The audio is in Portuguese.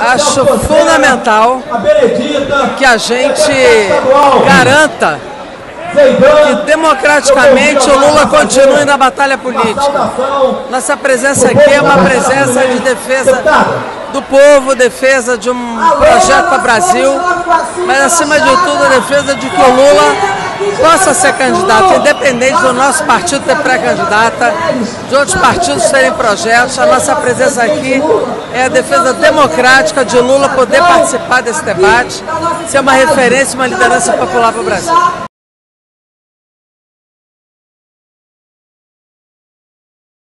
acho fundamental que a gente garanta que democraticamente o Lula continue na batalha política. Nossa presença aqui é uma presença de defesa do povo, defesa de um projeto para o Brasil, mas acima de tudo a defesa de que o Lula possa ser candidato, independente do nosso partido ter pré-candidata, de outros partidos terem projetos. A nossa presença aqui é a defesa democrática de Lula poder participar desse debate, ser uma referência, uma liderança popular para o Brasil.